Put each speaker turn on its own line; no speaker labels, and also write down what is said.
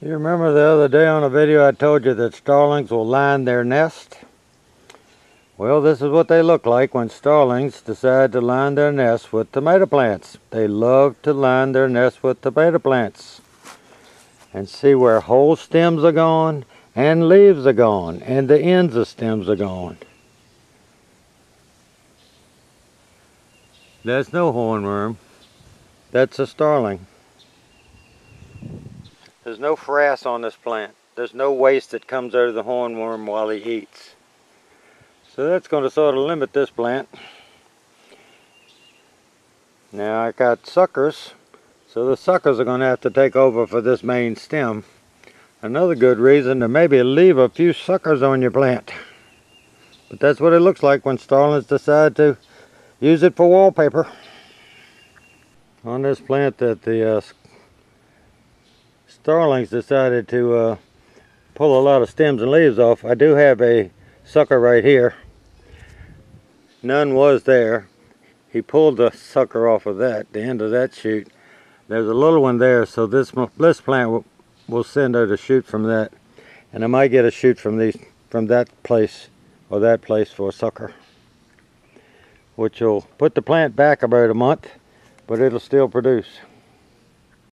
You remember the other day on a video I told you that starlings will line their nest? Well, this is what they look like when starlings decide to line their nest with tomato plants. They love to line their nest with tomato plants. And see where whole stems are gone and leaves are gone and the ends of stems are gone. That's no hornworm. That's a starling. There's no frass on this plant. There's no waste that comes out of the hornworm while he eats. So that's going to sort of limit this plant. Now I got suckers, so the suckers are going to have to take over for this main stem. Another good reason to maybe leave a few suckers on your plant. But that's what it looks like when starlings decide to use it for wallpaper. On this plant that the uh, starlings decided to uh, pull a lot of stems and leaves off. I do have a sucker right here. None was there. He pulled the sucker off of that, the end of that shoot. There's a little one there, so this bliss plant will, will send out a shoot from that. And I might get a shoot from these from that place or that place for a sucker. Which will put the plant back about a month, but it'll still produce.